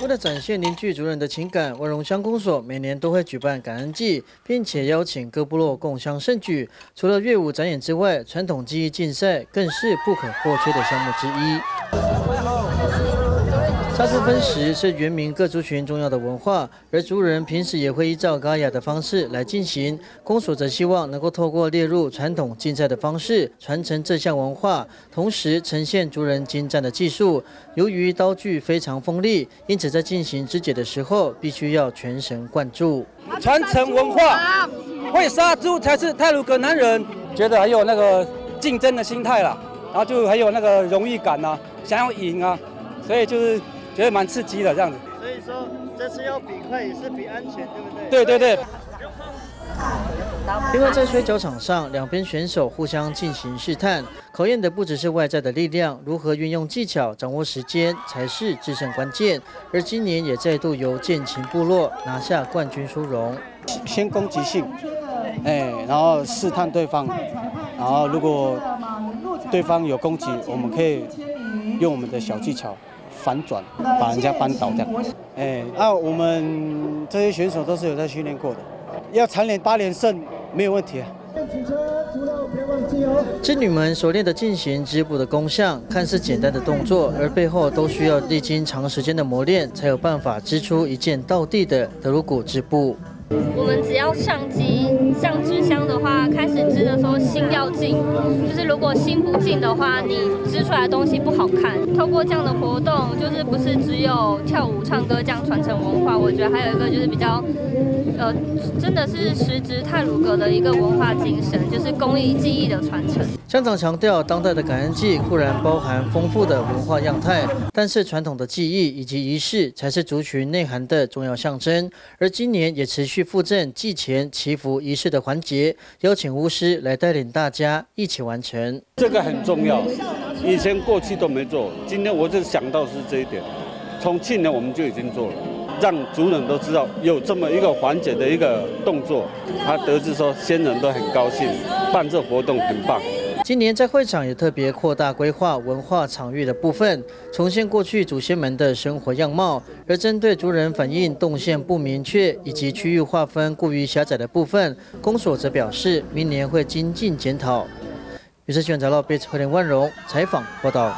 为了展现凝聚族人的情感，万荣乡公所每年都会举办感恩祭，并且邀请各部落共襄盛举。除了乐舞展演之外，传统技艺竞赛更是不可或缺的项目之一。杀猪分食是原民各族群重要的文化，而族人平时也会依照高雅的方式来进行。公所则希望能够透过列入传统竞赛的方式，传承这项文化，同时呈现族人精湛的技术。由于刀具非常锋利，因此在进行肢解的时候，必须要全神贯注。传承文化，会杀猪才是泰鲁格男人，觉得还有那个竞争的心态啦，然后就还有那个荣誉感呐，想要赢啊，所以就是。觉得蛮刺激的这样子，所以说这次要比快也是比安全，对不对？对对对。另外在摔跤场上，两边选手互相进行试探，考验的不只是外在的力量，如何运用技巧、掌握时间才是制胜关键。而今年也再度由剑琴部落拿下冠军殊荣。先攻击性，哎，然后试探对方，然后如果对方有攻击，我们可以用我们的小技巧。反转，把人家扳倒这样。哎，那我们这些选手都是有在训练过的，要蝉联八连胜没有问题啊。织女们熟练的进行织布的功效，看似简单的动作，而背后都需要历经长时间的磨练，才有办法织出一件到地的德鲁古织布。我们只要上机要静，就是如果心不静的话，你织出来的东西不好看。透过这样的活动，就是不是只有跳舞唱歌这样传承文化，我觉得还有一个就是比较，呃，真的是实质泰鲁格的一个文化精神，就是工艺技艺的传承。乡长强调，当代的感恩祭固然包含丰富的文化样态，但是传统的技艺以及仪式才是族群内涵的重要象征。而今年也持续。附赠祭前祈福仪式的环节，邀请巫师来带领大大家一起完成。这个很重要，以前过去都没做，今天我就想到是这一点。从去年我们就已经做了，让族人都知道有这么一个环节的一个动作。他得知说先人都很高兴，办这活动很棒。今年在会场也特别扩大规划文化场域的部分，重现过去祖先们的生活样貌。而针对族人反映动线不明确以及区域划分过于狭窄的部分，公所则表示明年会精进检讨。于是，选择了贝子会连万荣采访报道。